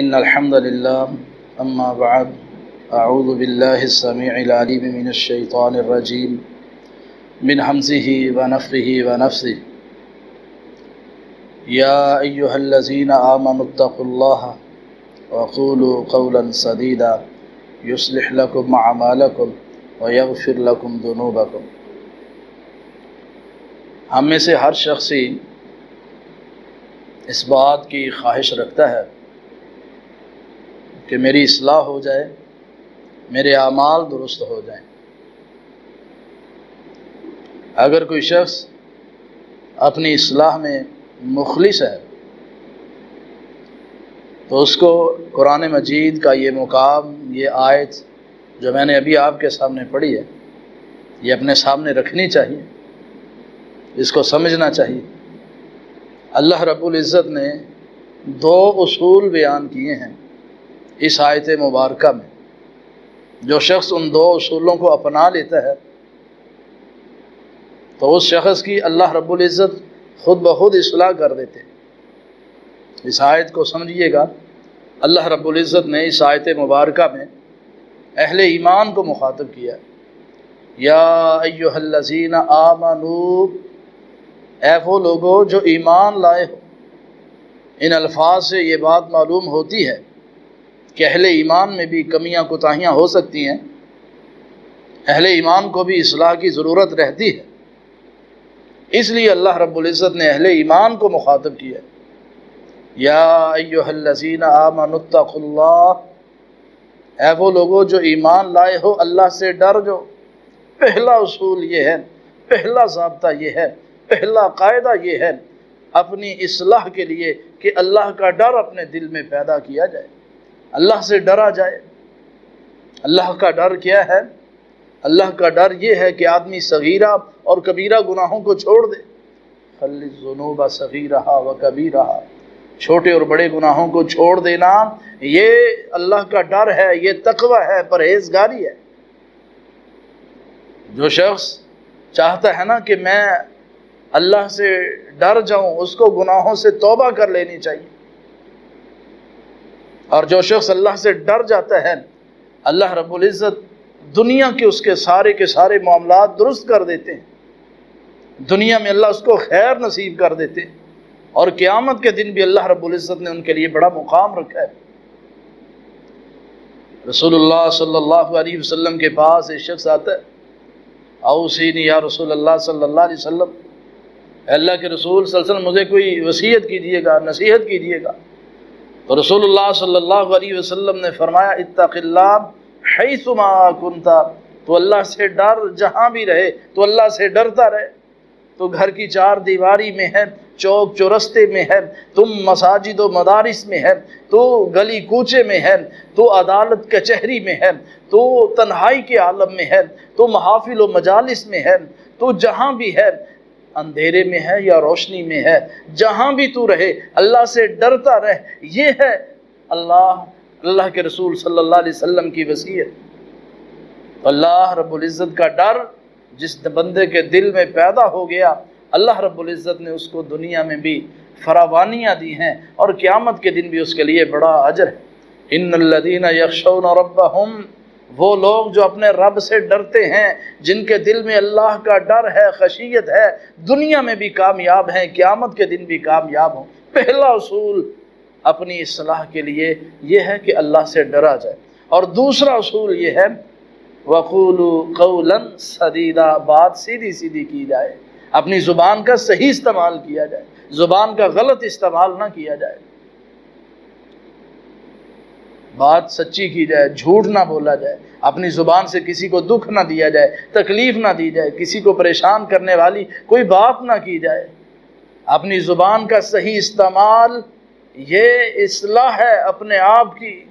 إن الحمد لله، أما بعد، أعوذ بالله السميع العليم من الشيطان الرجيم، من همزه ونفخه ونفسه يا أيها الذين آمنوا اتقوا الله وقولوا قولا سديدا، يصلح لكم أعمالكم ويغفر لكم ذنوبكم. ہم میں سے ہر شخص اس بات کی خواہش رکھتا ہے کہ میری اصلاح ہو جائے، میرے اعمال درست ہو جائیں۔ اگر کوئی شخص اپنی اصلاح میں مخلص ہے، تو اس کو قرآن مجید کا یہ مقام، یہ آیت جو میں نے ابھی آپ کے سامنے پڑھی ہے، یہ اپنے سامنے رکھنی چاہیے، اس کو سمجھنا چاہیے۔ اللہ رب العزت نے دو اصول بیان کیے ہیں۔ اس آیت مبارکہ میں جو شخص ان دو اصولوں کو اپنا لیتا ہے، تو اس شخص کی اللہ رب العزت خود بخود اصلاح کر دیتے اس آیت کو سمجھیے گا، اللہ رب العزت نے اس آیت مبارکہ میں اہل ایمان کو مخاطب کیا۔ یا ایوہ الذین آمنو، اے وہ لوگوں جو ایمان لائے ہو، ان الفاظ سے یہ بات معلوم ہوتی ہے کہ اہل ایمان میں بھی کمیاں کوتاہیاں ہو سکتی ہیں۔ اہل ایمان کو بھی اصلاح کی ضرورت رہتی ہے۔ اس لیے اللہ رب العزت نے اہل ایمان کو مخاطب کیا یا ایوہ الذین آمنوا اتقوا اللہ۔ اے وہ لوگوں جو ایمان لائے ہو، اللہ سے ڈر جو۔ پہلا اصول یہ ہے، پہلا ضابطہ یہ ہے، پہلا قاعدہ یہ ہے۔ اپنی اصلاح کے لیے کہ اللہ کا ڈر اپنے دل میں پیدا کیا جائے۔ اللہ سے ڈرا جائے۔ اللہ کا ڈر کیا ہے؟ اللہ کا ڈر یہ ہے کہ آدمی صغیرہ اور کبیرہ گناہوں کو چھوڑ دے۔ خلی ذنوب صغیرہ و کبیرہ چھوٹے اور بڑے گناہوں کو چھوڑ دینا، یہ اللہ کا ڈر ہے، یہ تقوی ہے، پرہیزگاری ہے۔ جو شخص چاہتا ہے نا کہ میں اللہ سے ڈر جاؤں، اس کو گناہوں سے توبہ کر لینی چاہیے۔ اور جو شخص اللہ سے ڈر جاتا ہے، اللہ رب العزت دنیا کے اس کے سارے کے سارے معاملات درست کر دیتے ہیں۔ دنیا میں اللہ اس کو خیر نصیب کر دیتے ہیں۔ اور قیامت کے دن بھی اللہ رب العزت نے ان کے لیے بڑا مقام رکھا ہے۔ رسول اللہ صلی اللہ علیہ وسلم کے پاس ایک شخص آتا ہے اوسینی یا رسول اللہ صلی اللہ علیہ وسلم اللہ کے رسول صلی اللہ علیہ وسلم، مجھے کوئی وصیت کیجیے گا، نصیحت کیجیے گا۔ رسول اللہ صلی اللہ علیہ وسلم نے فرمایا، اتق اللہ حیث ما کنتا۔ تو اللہ سے ڈر جہاں بھی رہے، تو اللہ سے ڈرتا رہے۔ تو گھر کی چار دیواری میں ہے، چوک چورستے میں ہے، تم مساجد و مدارس میں ہے، تو گلی کوچے میں ہے، تو عدالت کچہری میں ہے، تو تنہائی کے عالم میں ہے، تو محافل و مجالس میں ہے، تو جہاں بھی ہے اندھیرے میں ہے یا روشنی میں ہے، جہاں بھی تو رہے، اللہ سے ڈرتا رہ، یہ ہے اللہ اللہ کے رسول صلی اللہ علیہ وسلم کی وصیت۔ اللہ رب العزت کا ڈر جس بندے کے دل میں پیدا ہو گیا، اللہ رب العزت نے اس کو دنیا میں بھی فراوانیاں دی ہیں اور قیامت کے دن بھی اس کے لیے بڑا اجر ہے۔ ان الذین یخشون ربہم وہ لوگ جو اپنے رب سے ڈرتے ہیں، جن کے دل میں اللہ کا ڈر ہے، خشیت ہے، دنیا میں بھی کامیاب ہیں، قیامت کے دن بھی کامیاب ہوں۔ پہلا اصول اپنی اصلاح کے لیے یہ ہے کہ اللہ سے ڈرا جائے۔ اور دوسرا اصول یہ ہے وقول قولا سدیدہ بات سیدھی سیدھی کی جائے۔ اپنی زبان کا صحیح استعمال کیا جائے۔ زبان کا غلط استعمال نہ کیا جائے۔ بات سچی کی جائے، جھوٹ نہ بولا جائے، اپنی زبان سے کسی کو دکھ نہ دیا جائے، تکلیف نہ دی جائے، کسی کو پریشان کرنے والی کوئی بات نہ کی جائے۔ اپنی زبان کا صحیح استعمال یہ اصلاح ہے اپنے آپ کی۔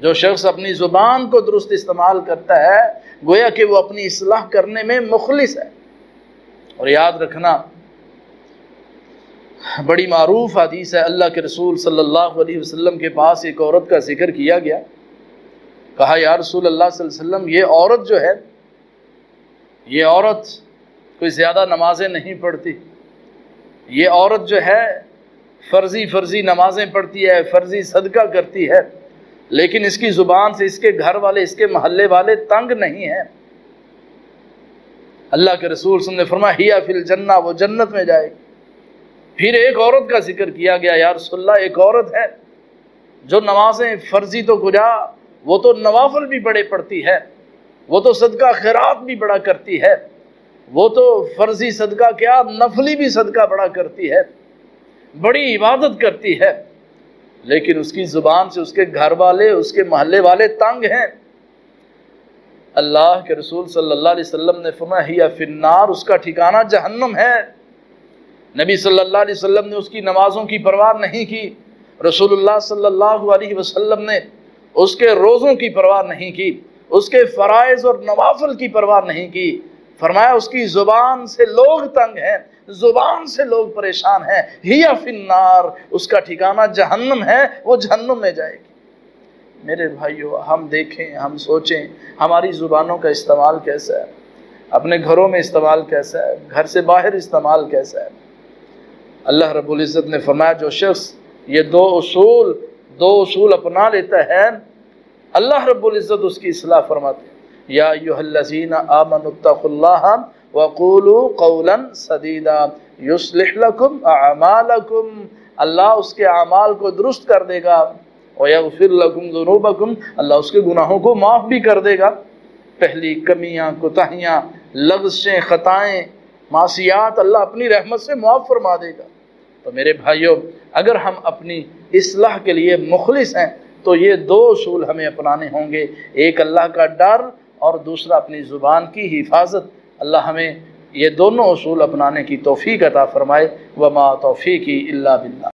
جو شخص اپنی زبان کو درست استعمال کرتا ہے، گویا کہ وہ اپنی اصلاح کرنے میں مخلص ہے۔ اور یاد رکھنا بڑی معروف حدیث ہے، اللہ کے رسول صلی اللہ علیہ وسلم کے پاس ایک عورت کا ذکر کیا گیا۔ کہا، یا رسول اللہ صلی اللہ علیہ وسلم، یہ عورت جو ہے، یہ عورت کوئی زیادہ نمازیں نہیں پڑھتی۔ یہ عورت جو ہے، فرضی فرضی نمازیں پڑھتی ہے، فرضی صدقہ کرتی ہے، لیکن اس کی زبان سے اس کے گھر والے، اس کے محلے والے تنگ نہیں ہیں۔ اللہ کے رسول نے فرمایا، ہیا فی الجنہ، وہ جنت میں جائے گی۔ پھر ایک عورت کا ذکر کیا گیا، یا رسول اللہ، ایک عورت ہے جو نمازیں فرضی تو گجا وہ تو نوافل بھی بڑے پڑتی ہے، وہ تو صدقہ خیرات بھی بڑا کرتی ہے، وہ تو فرضی صدقہ کیا، نفلی بھی صدقہ بڑا کرتی ہے، بڑی عبادت کرتی ہے، لیکن اس کی زبان سے اس کے گھر والے، اس کے محلے والے تنگ ہیں۔ اللہ کے رسول صلی اللہ علیہ وسلم نے فرمایا، ہی فنار اس کا ٹھکانہ جہنم ہے۔ نبی صلی اللہ علیہ وسلم نے اس کی نمازوں کی پرواہ نہیں کی، رسول اللہ صلی اللہ علیہ وسلم نے اس کے روزوں کی پرواہ نہیں کی، اس کے فرائض اور نوافل کی پرواہ نہیں کی۔ فرمایا، اس کی زبان سے لوگ تنگ ہیں، زبان سے لوگ پریشان ہیں۔ ہی فنار اس کا ٹھکانہ جہنم ہے، وہ جہنم میں جائے گی۔ میرے بھائیو، ہم دیکھیں، ہم سوچیں، ہماری زبانوں کا استعمال کیسا ہے؟ اپنے گھروں میں استعمال کیسا ہے؟ گھر سے باہر استعمال کیسا ہے؟ اللہ رب العزت نے فرمایا، جو شخص یہ دو اصول دو اصول اپنا لیتا ہے، اللہ رب العزت اس کی اصلاح فرماتے ہیں۔ یا ایوہ الذین آمنوا اتقوا اللہ وقولوا قولا سدیدا، یصلح لکم اعمالکم، اللہ اس کے اعمال کو درست کر دے گا۔ ویغفر لکم ذنوبکم، اللہ اس کے گناہوں کو معاف بھی کر دے گا۔ پہلی کمیاں کتاہیاں لغزشیں، خطائیں معصیات اللہ اپنی رحمت سے معاف فرما دے گا۔ تو میرے بھائیوں اگر ہم اپنی اصلاح کے لیے مخلص ہیں، تو یہ دو اصول ہمیں اپنانے ہوں گے۔ ایک اللہ کا ڈر اور دوسرا اپنی زبان کی حفاظت۔ اللہ ہمیں یہ دونوں اصول اپنانے کی توفیق عطا فرمائے۔ وما توفیقی اللہ باللہ۔